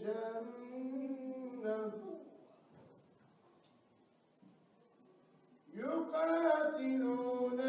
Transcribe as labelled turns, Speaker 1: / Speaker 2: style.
Speaker 1: جنة. يقاتلون